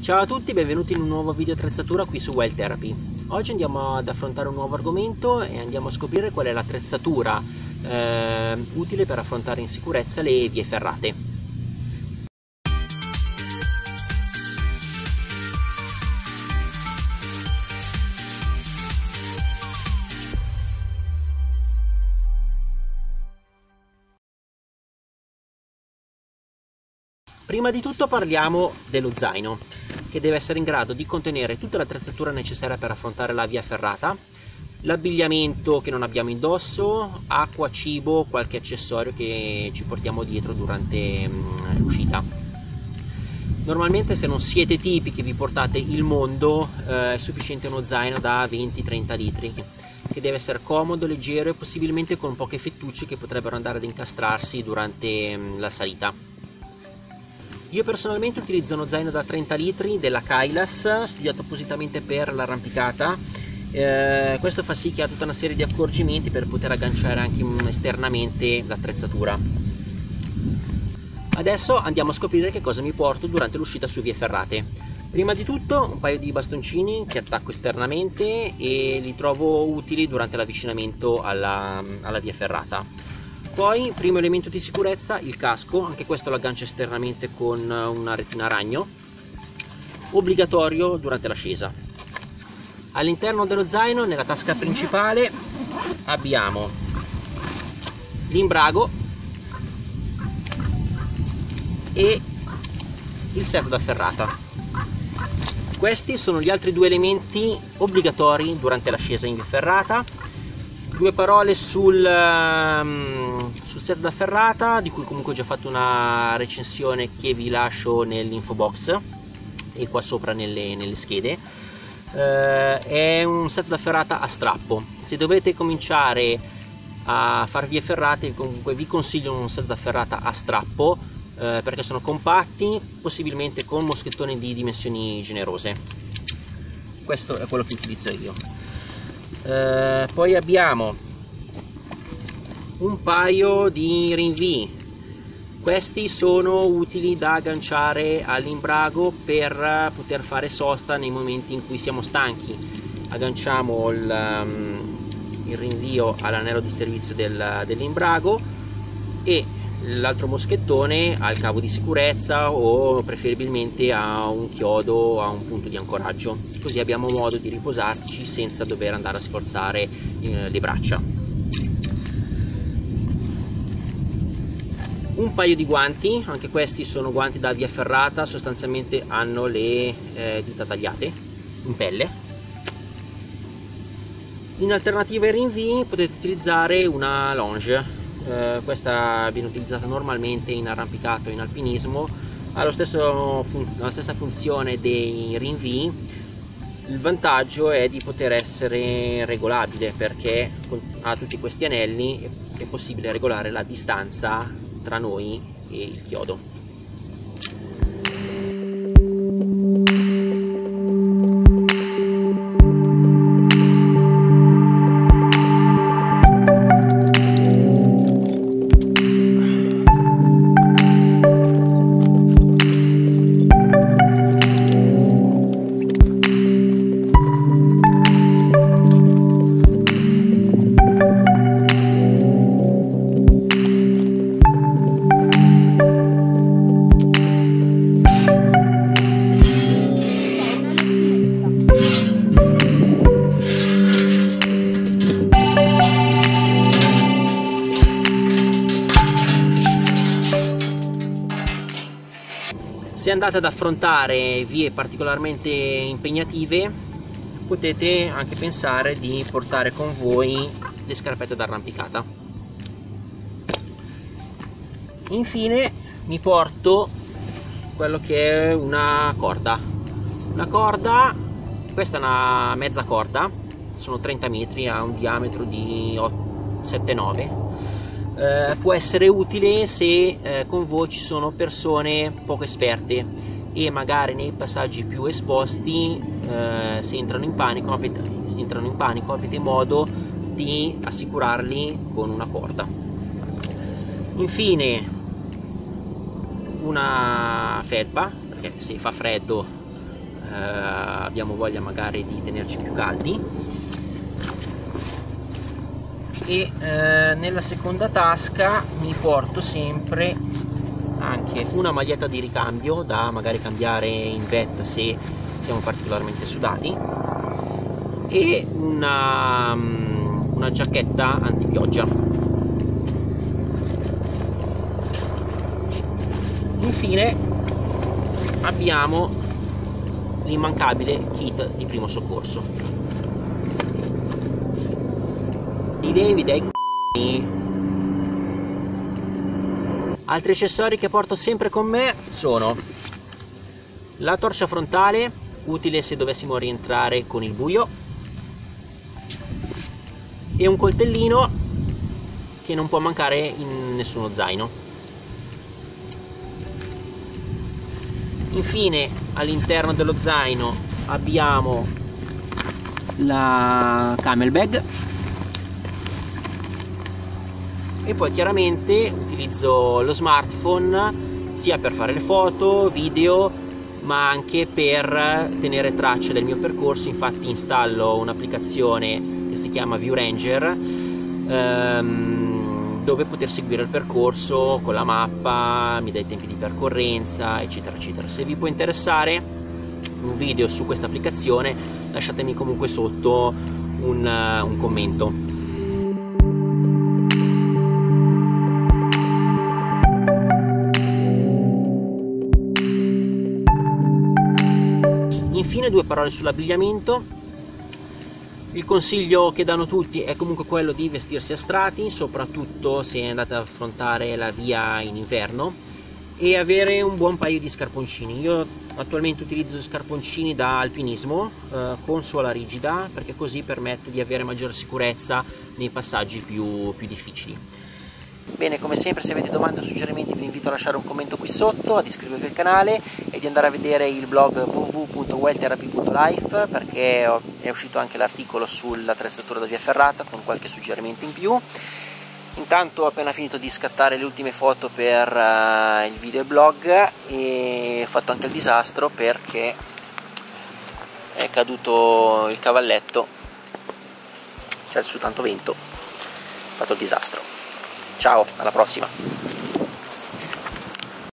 Ciao a tutti, benvenuti in un nuovo video attrezzatura qui su Wild Therapy. Oggi andiamo ad affrontare un nuovo argomento e andiamo a scoprire qual è l'attrezzatura eh, utile per affrontare in sicurezza le vie ferrate. Prima di tutto parliamo dello zaino, che deve essere in grado di contenere tutta l'attrezzatura necessaria per affrontare la via ferrata, l'abbigliamento che non abbiamo indosso, acqua, cibo, qualche accessorio che ci portiamo dietro durante mm, l'uscita. Normalmente se non siete tipi che vi portate il mondo eh, è sufficiente uno zaino da 20-30 litri che deve essere comodo, leggero e possibilmente con poche fettucce che potrebbero andare ad incastrarsi durante mm, la salita. Io personalmente utilizzo uno zaino da 30 litri della Kailas, studiato appositamente per l'arrampicata. Eh, questo fa sì che ha tutta una serie di accorgimenti per poter agganciare anche esternamente l'attrezzatura. Adesso andiamo a scoprire che cosa mi porto durante l'uscita su vie ferrate. Prima di tutto un paio di bastoncini che attacco esternamente e li trovo utili durante l'avvicinamento alla, alla via ferrata poi, primo elemento di sicurezza, il casco, anche questo lo aggancio esternamente con una retina ragno, obbligatorio durante l'ascesa. All'interno dello zaino, nella tasca principale, abbiamo l'imbrago e il set da ferrata. Questi sono gli altri due elementi obbligatori durante l'ascesa in ferrata due parole sul, um, sul set da ferrata di cui comunque ho già fatto una recensione che vi lascio nell'info box e qua sopra nelle, nelle schede. Uh, è un set da ferrata a strappo. Se dovete cominciare a far vie ferrate comunque vi consiglio un set da ferrata a strappo uh, perché sono compatti possibilmente con moschettoni di dimensioni generose. Questo è quello che utilizzo io. Eh, poi abbiamo un paio di rinvii. Questi sono utili da agganciare all'imbrago per poter fare sosta nei momenti in cui siamo stanchi. Agganciamo il, um, il rinvio all'anello di servizio del, dell'imbrago e l'altro moschettone al cavo di sicurezza o preferibilmente a un chiodo a un punto di ancoraggio. Così abbiamo modo di riposarci senza dover andare a sforzare eh, le braccia un paio di guanti anche questi sono guanti da via ferrata sostanzialmente hanno le eh, dita tagliate in pelle. In alternativa ai rinvii potete utilizzare una longe eh, questa viene utilizzata normalmente in arrampicato in alpinismo. Ha stesso, la stessa funzione dei rinvii il vantaggio è di poter essere regolabile perché ha tutti questi anelli è possibile regolare la distanza tra noi e il chiodo se andate ad affrontare vie particolarmente impegnative potete anche pensare di portare con voi le scarpette d'arrampicata. Infine mi porto quello che è una corda. Una corda questa è una mezza corda sono 30 metri ha un diametro di 7-9 eh, può essere utile se eh, con voi ci sono persone poco esperte e magari nei passaggi più esposti eh, se entrano in panico avete, entrano in panico avete modo di assicurarli con una corda. Infine una felpa perché se fa freddo eh, abbiamo voglia magari di tenerci più caldi e eh, nella seconda tasca mi porto sempre anche una maglietta di ricambio da magari cambiare in vet se siamo particolarmente sudati e una, mm, una giacchetta antipioggia. Infine abbiamo l'immancabile kit di primo soccorso ti levi dai c***i. Altri accessori che porto sempre con me sono la torcia frontale utile se dovessimo rientrare con il buio e un coltellino che non può mancare in nessuno zaino. Infine all'interno dello zaino abbiamo la camel bag e poi chiaramente utilizzo lo smartphone sia per fare le foto, video ma anche per tenere traccia del mio percorso. Infatti installo un'applicazione che si chiama View Ranger ehm, dove poter seguire il percorso con la mappa, mi dà i tempi di percorrenza eccetera eccetera. Se vi può interessare un video su questa applicazione lasciatemi comunque sotto un, un commento Infine due parole sull'abbigliamento. Il consiglio che danno tutti è comunque quello di vestirsi a strati, soprattutto se andate ad affrontare la via in inverno e avere un buon paio di scarponcini. Io attualmente utilizzo scarponcini da alpinismo eh, con suola rigida perché così permette di avere maggiore sicurezza nei passaggi più, più difficili. Bene, come sempre se avete domande o suggerimenti vi invito a lasciare un commento qui sotto, ad iscrivervi al canale e di andare a vedere il blog www.welltherapy.life perché è uscito anche l'articolo sull'attrezzatura da via ferrata con qualche suggerimento in più. Intanto ho appena finito di scattare le ultime foto per uh, il video e blog e ho fatto anche il disastro perché è caduto il cavalletto, c'è su tanto vento, ho fatto il disastro. Ciao, alla prossima!